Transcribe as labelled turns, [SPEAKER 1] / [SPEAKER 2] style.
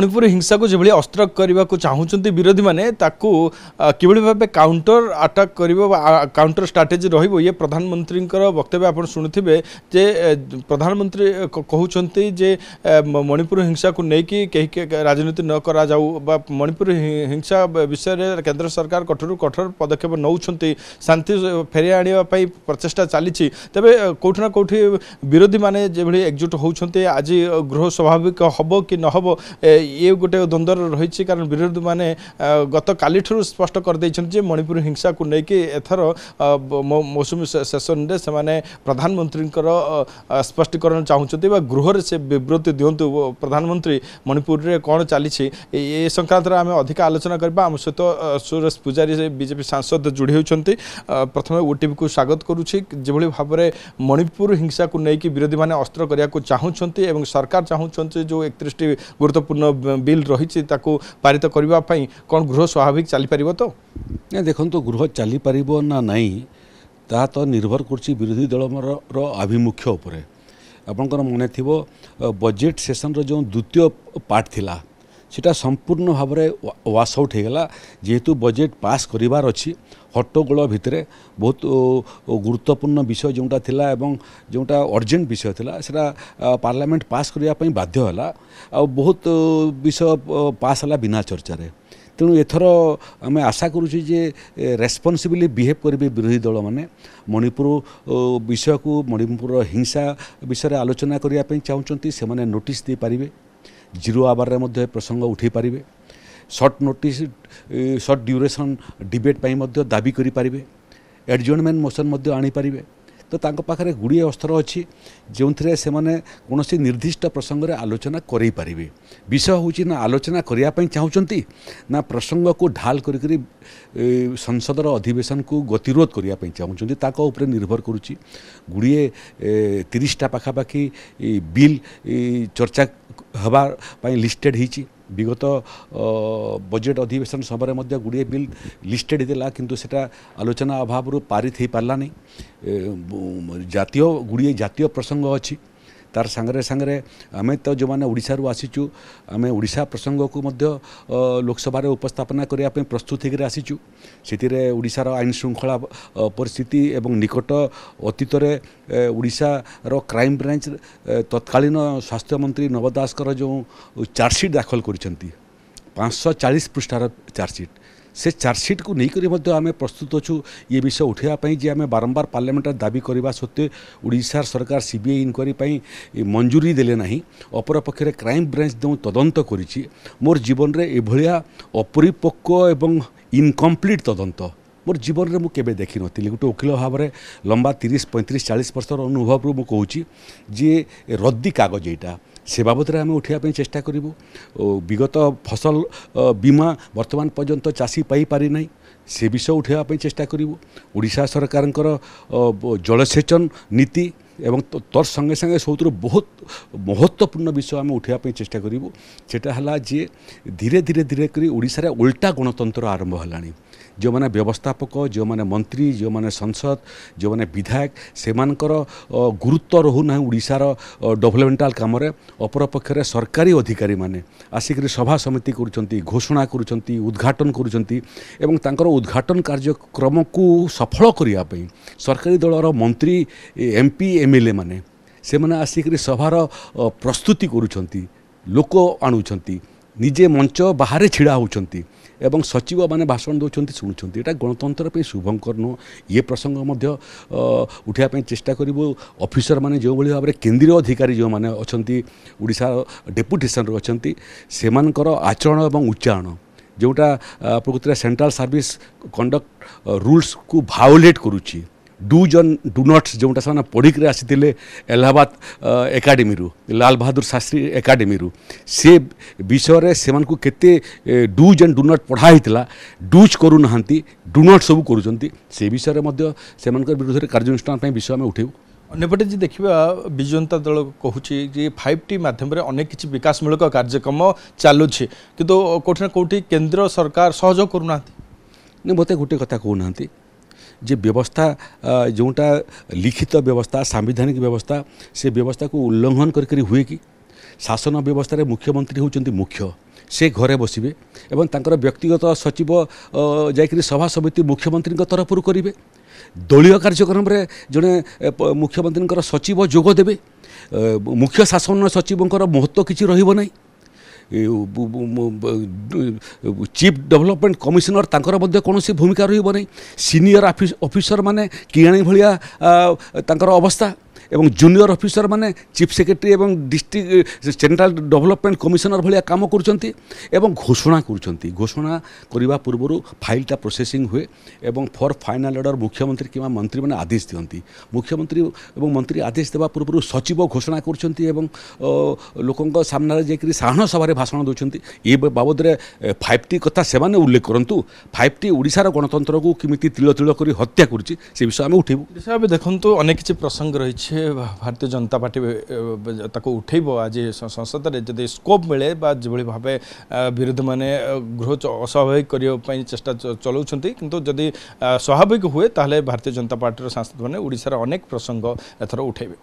[SPEAKER 1] ମଣିପୁର ହିଂସାକୁ ଯେଭଳି ଅସ୍ତ୍ର କରିବାକୁ ଚାହୁଁଛନ୍ତି ବିରୋଧୀମାନେ ତାକୁ କିଭଳି ଭାବେ କାଉଣ୍ଟର ଆଟାକ୍ କରିବ ବା କାଉଣ୍ଟର ଷ୍ଟ୍ରାଟେଜି ରହିବ ଇଏ ପ୍ରଧାନମନ୍ତ୍ରୀଙ୍କର ବକ୍ତବ୍ୟ ଆପଣ ଶୁଣୁଥିବେ ଯେ ପ୍ରଧାନମନ୍ତ୍ରୀ କହୁଛନ୍ତି ଯେ ମଣିପୁର ହିଂସାକୁ ନେଇକି କେହି ରାଜନୀତି ନ କରାଯାଉ ବା ମଣିପୁର ହିଂସା ବିଷୟରେ କେନ୍ଦ୍ର ସରକାର କଠୋରରୁ କଠୋର ପଦକ୍ଷେପ ନେଉଛନ୍ତି ଶାନ୍ତି ଫେରାଇ ଆଣିବା ପାଇଁ ପ୍ରଚେଷ୍ଟା ଚାଲିଛି ତେବେ କେଉଁଠି ନା କେଉଁଠି ବିରୋଧୀମାନେ ଯେଭଳି ଏକଜୁଟ ହେଉଛନ୍ତି ଆଜି ଗୃହ ସ୍ୱାଭାବିକ ହେବ କି ନ ହେବ ଇଏ ଗୋଟେ ଦ୍ୱନ୍ଦ୍ୱର ରହିଛି କାରଣ ବିରୋଧୀମାନେ ଗତକାଲିଠାରୁ ସ୍ପଷ୍ଟ କରିଦେଇଛନ୍ତି ଯେ ମଣିପୁର ହିଂସାକୁ ନେଇକି ଏଥର ମୌସୁମୀ ସେସନରେ ସେମାନେ ପ୍ରଧାନମନ୍ତ୍ରୀଙ୍କର ସ୍ପଷ୍ଟୀକରଣ ଚାହୁଁଛନ୍ତି ବା ଗୃହରେ ସେ ବିବୃତ୍ତି ଦିଅନ୍ତୁ ପ୍ରଧାନମନ୍ତ୍ରୀ ମଣିପୁରରେ କ'ଣ ଚାଲିଛି ଏ ସଂକ୍ରାନ୍ତରେ ଆମେ ଅଧିକା ଆଲୋଚନା କରିବା ଆମ ସହିତ ସୁରେଶ ପୂଜାରୀ ବିଜେପି ସାଂସଦ ଯୋଡ଼ି ହେଉଛନ୍ତି ପ୍ରଥମେ ଓଟିଭିକୁ ସ୍ୱାଗତ କରୁଛି ଯେଭଳି ଭାବରେ ମଣିପୁର ହିଂସାକୁ ନେଇକି ବିରୋଧୀମାନେ ଅସ୍ତ୍ର କରିବାକୁ ଚାହୁଁଛନ୍ତି ଏବଂ ସରକାର ଚାହୁଁଛନ୍ତି ଯେଉଁ ଏକତିରିଶଟି ଗୁରୁତ୍ୱପୂର୍ଣ୍ଣ ବିଲ୍ ରହିଛି ତାକୁ ପାରିତ କରିବା ପାଇଁ କ'ଣ ଗୃହ ସ୍ୱାଭାବିକ ଚାଲିପାରିବ ତ
[SPEAKER 2] ନା ଦେଖନ୍ତୁ ଗୃହ ଚାଲିପାରିବ ନା ନାହିଁ ତାହା ତ ନିର୍ଭର କରୁଛି ବିରୋଧୀ ଦଳର ଆଭିମୁଖ୍ୟ ଉପରେ ଆପଣଙ୍କର ମନେ ଥିବ ବଜେଟ୍ ସେସନ୍ର ଯେଉଁ ଦ୍ୱିତୀୟ ପାର୍ଟ ଥିଲା সেটা সম্পূর্ণ ভাবে ওয়াশ আউট হয়েগলা যেহেতু বজেট পাস করবার অছি হট্টগোল ভিতরে বহুত গুরুত্বপূর্ণ বিষয় যেটা লা এবং যেটা অর্জেন্ট বিষয় লা সেটা পার্লামেন্ট পাস করা বাধ্য হলা আহত বিষয় পাস হলা বিনা চর্চায় ତେଣୁ ଏଥର ଆମେ ଆଶା କରୁଛୁ ଯେ ରେସ୍ପନ୍ସିବିଲି ବିହେଭ୍ କରିବେ ବିରୋଧୀ ଦଳମାନେ ମଣିପୁର ବିଷୟକୁ ମଣିପୁରର ହିଂସା ବିଷୟରେ ଆଲୋଚନା କରିବା ପାଇଁ ଚାହୁଁଛନ୍ତି ସେମାନେ ନୋଟିସ୍ ଦେଇପାରିବେ জিরো আভারের মধ্যে প্রসঙ্গ উঠি পারিবে short notice short duration debate পাই মধ্যে দাবি করি পারিবে এডজর্নমেন্ট মোশন মধ্যে আনি পারিবে ତ ତାଙ୍କ ପାଖରେ ଗୁଡ଼ିଏ ଅସ୍ତ୍ର ଅଛି ଯେଉଁଥିରେ ସେମାନେ କୌଣସି ନିର୍ଦ୍ଦିଷ୍ଟ ପ୍ରସଙ୍ଗରେ ଆଲୋଚନା କରେଇପାରିବେ ବିଷୟ ହେଉଛି ନା ଆଲୋଚନା କରିବା ପାଇଁ ଚାହୁଁଛନ୍ତି ନା ପ୍ରସଙ୍ଗକୁ ଢାଲ କରିକରି ସଂସଦର ଅଧିବେଶନକୁ ଗତିରୋଧ କରିବା ପାଇଁ ଚାହୁଁଛନ୍ତି ତାଙ୍କ ଉପରେ ନିର୍ଭର କରୁଛି ଗୁଡ଼ିଏ ତିରିଶଟା ପାଖାପାଖି ବିଲ୍ ଚର୍ଚ୍ଚା ହେବା ପାଇଁ ଲିଷ୍ଟେଡ଼ ହେଇଛି ବିଗତ ବଜେଟ୍ ଅଧିବେଶନ ସମୟରେ ମଧ୍ୟ ଗୁଡ଼ିଏ ବିଲ୍ ଲିଷ୍ଟେଡ଼୍ ହୋଇଥିଲା କିନ୍ତୁ ସେଇଟା ଆଲୋଚନା ଅଭାବରୁ ପାରିତ ହୋଇପାରିଲାନି ଜାତୀୟ ଗୁଡ଼ିଏ ଜାତୀୟ ପ୍ରସଙ୍ଗ ଅଛି তার ସାଙ୍ଗରେ ସାଙ୍ଗରେ ଆମେ ତ ଯେଉଁମାନେ ଓଡ଼ିଶାରୁ ଆସିଛୁ ଆମେ ଓଡ଼ିଶା ପ୍ରସଙ୍ଗକୁ ମଧ୍ୟ ଲୋକସଭାରେ ଉପସ୍ଥାପନା କରିବା ପାଇଁ ପ୍ରସ୍ତୁତ ହେଇକିରି ଆସିଛୁ ସେଥିରେ ଓଡ଼ିଶାର ଆଇନ ଶୃଙ୍ଖଳା ପରିସ୍ଥିତି ଏବଂ ନିକଟ ଅତୀତରେ ଓଡ଼ିଶାର କ୍ରାଇମ୍ ବ୍ରାଞ୍ଚ ତତ୍କାଳୀନ ସ୍ୱାସ୍ଥ୍ୟମନ୍ତ୍ରୀ ନବ ଦାସଙ୍କର ଯେଉଁ ଚାର୍ଜସିଟ୍ ଦାଖଲ କରିଛନ୍ତି ପାଞ୍ଚଶହ ଚାଳିଶ ପୃଷ୍ଠାର ଚାର୍ଜସିଟ୍ ସେ ଚାର୍ଜସିଟ୍କୁ ନେଇକରି ମଧ୍ୟ ଆମେ ପ୍ରସ୍ତୁତ ଅଛୁ ଏ ବିଷୟ ଉଠାଇବା ପାଇଁ ଯେ ଆମେ ବାରମ୍ବାର ପାର୍ଲାମେଣ୍ଟରେ ଦାବି କରିବା ସତ୍ତ୍ୱେ ଓଡ଼ିଶା ସରକାର ସିବିଆଇ ଇନକ୍ୱାରି ପାଇଁ ମଞ୍ଜୁରୀ ଦେଲେ ନାହିଁ ଅପରପକ୍ଷରେ କ୍ରାଇମ୍ ବ୍ରାଞ୍ଚ ଯେଉଁ ତଦନ୍ତ କରିଛି ମୋର ଜୀବନରେ ଏଭଳିଆ ଅପରିପକ୍ୱ ଏବଂ ଇନକମ୍ପ୍ଲିଟ୍ ତଦନ୍ତ ମୋର ଜୀବନରେ ମୁଁ କେବେ ଦେଖିନଥିଲି ଗୋଟେ ଓକିଲ ଭାବରେ ଲମ୍ବା ତିରିଶ ପଇଁତିରିଶ ଚାଳିଶ ବର୍ଷର ଅନୁଭବରୁ ମୁଁ କହୁଛି ଯିଏ ରଦ୍ଦି କାଗଜ ଏଇଟା সে বাবদরে আমি উঠিয়া চেষ্টা করবু বিগত ফসল বীমা বর্তমান পর্যন্ত চাষী পাইপারি নাই সে বিষয় উঠাইবা চেষ্টা করবু ওড়িশা সরকারঙ্কর জলসেচন নীতি এবং তর সঙ্গে সঙ্গে সবুর বহুত মহত্বপূর্ণ বিষয় আমি উঠাইয়া চেষ্টা করবু সেটা হল যে ধীরে ধীরে ধীরে করে ওড়শার উল্টা গণতন্ত্র আরম্ভ হল যে ব্যবস্থাপক যে মন্ত্রী যে সংসদ যে বিধায়ক সেমানকর গুরুত্ব রু না ওড়শার ডেভেলপমেন্টাল কামরে অপরপক্ষের সরকারি অধিকারী মানে আসিকি সভা সমিতি করছেন ঘোষণা করছেন উদ্ঘাটন করছেন এবং তাঁর উদ্ঘাটন কার্যক্রমকু সফল করা সরকারি দলর মন্ত্রী এমপি এম ଏମ୍ଏଲ୍ଏ ମାନେ ସେମାନେ ଆସିକରି ସଭାର ପ୍ରସ୍ତୁତି କରୁଛନ୍ତି ଲୋକ ଆଣୁଛନ୍ତି ନିଜେ ମଞ୍ଚ ବାହାରେ ଛିଡ଼ା ହେଉଛନ୍ତି ଏବଂ ସଚିବମାନେ ଭାଷଣ ଦେଉଛନ୍ତି ଶୁଣୁଛନ୍ତି ଏଇଟା ଗଣତନ୍ତ୍ର ପାଇଁ ଶୁଭଙ୍କର ନୁହଁ ଇଏ ପ୍ରସଙ୍ଗ ମଧ୍ୟ ଉଠାଇବା ପାଇଁ ଚେଷ୍ଟା କରିବୁ ଅଫିସରମାନେ ଯେଉଁଭଳି ଭାବରେ କେନ୍ଦ୍ରୀୟ ଅଧିକାରୀ ଯେଉଁମାନେ ଅଛନ୍ତି ଓଡ଼ିଶା ଡେପୁଟେସନରେ ଅଛନ୍ତି ସେମାନଙ୍କର ଆଚରଣ ଏବଂ ଉଚ୍ଚାରଣ ଯେଉଁଟା ପ୍ରକୃତିରେ ସେଣ୍ଟ୍ରାଲ ସର୍ଭିସ୍ କଣ୍ଡକ୍ଟ ରୁଲ୍ସକୁ ଭାଓଲେଟ୍ କରୁଛି দুজন ডুনটস যেটা সে পড়িকি আসিলে এলাহাবাদ একাডেমি লাল বাহাদুর শাস্ত্রী একাডেমি সে বিষয়ে সে কেতে ডুজ এন্ড ডুনট পড়া হয়েছিল ডুজ করু না ডুনট সব করছেন সে বিষয়ে সে বিরুদ্ধে কার্যানুষ্ঠান বিষয় আমি উঠাইবু
[SPEAKER 1] ଅନ୍ୟପଟେ ଯଦି ଦେଖିବା ବିଜୁ ଜନତା ଦଳ କହୁଛି ଯେ ଫାଇଭ୍ ଟି ମାଧ୍ୟମରେ ଅନେକ କିଛି ବିକାଶମୂଳକ କାର୍ଯ୍ୟକ୍ରମ ଚାଲୁଛି କିନ୍ତୁ କେଉଁଠି ନା କେଉଁଠି କେନ୍ଦ୍ର ସରକାର ସହଯୋଗ କରୁନାହାନ୍ତି
[SPEAKER 2] ନା ମୋତେ ଗୋଟେ କଥା କହୁନାହାନ୍ତି যে ବ୍ୟବସ୍ଥା ଯେଉଁଟା ଲିଖିତ ବ୍ୟବସ୍ଥା ସାମ୍ବିଧାନିକ ବ୍ୟବସ୍ଥା ସେ ବ୍ୟବସ୍ଥାକୁ ଉଲ୍ଲଙ୍ଘନ କରିକରି ହୁଏ କି ଶାସନ ବ୍ୟବସ୍ଥାରେ ମୁଖ୍ୟମନ୍ତ୍ରୀ ହେଉଛନ୍ତି ମୁଖ୍ୟ ସେ ଘରେ ବସିବେ ଏବଂ ତାଙ୍କର ବ୍ୟକ୍ତିଗତ ସଚିବ ଯାଇକରି ସଭା ସମିତି ମୁଖ୍ୟମନ୍ତ୍ରୀଙ୍କ ତରଫରୁ କରିବେ ଦଳୀୟ କାର୍ଯ୍ୟକ୍ରମରେ ଜଣେ ମୁଖ୍ୟମନ୍ତ୍ରୀଙ୍କର ସଚିବ ଯୋଗ ଦେବେ ମୁଖ୍ୟ ଶାସନ ସଚିବଙ୍କର ମହତ୍ତ୍ୱ କିଛି ରହିବ ନାହିଁ চিফ ডেভেলপমেন্ট কমিশনর তাঁর মধ্যে কৌশি ভূমিকা রহব না সিনিয়র অফিসর মানে কিআাণী ভাগ তাঁর অবস্থা এবং জুনিয়র অফিসর মানে চিফ সেক্রেটারি এবং ডিস্ট্রিক্ট সেন্ট্রাল ডেভেলপমেন্ট কমিশনার ভলিয়া কাম করছেন এবং ঘোষণা করছেন ঘোষণা করা পূর্ব ফাইলটা প্রসেসিং হুয়ে এবং ফর ফাইনাল অর্ডর মুখ্যমন্ত্রী কিংবা মন্ত্রী মানে আদেশ দিকে মুখ্যমন্ত্রী এবং মন্ত্রী আদেশ দেওয়া পূর্ব সচিব ঘোষণা করছেন এবং লোক সামনে যাই সাধারণ সভায় ভাষণ দেওয়া এ বাবদে ফাইভ টি কথা সে উল্লেখ করতু ফাইভ টি ওড়শার গণতন্ত্রক কমিটি তিল তিল করে হত্যা করছে সে বিষয়ে আমি
[SPEAKER 1] উঠেবু দেখুন অনেক কিছু প্রসঙ্গ রয়েছে भारतीय जनता पार्टी ताको उठेब आज संसद में जब स्कोप मिले जो भाव विरोधी मैंने गृह अस्वाभाविक करने चेष्टा चलाऊँ किंतु जदि स्वाभाविक हुए तो भारतीय जनता पार्टी सांसद मैंने ओडार अनेक प्रसंग एथर उठेबे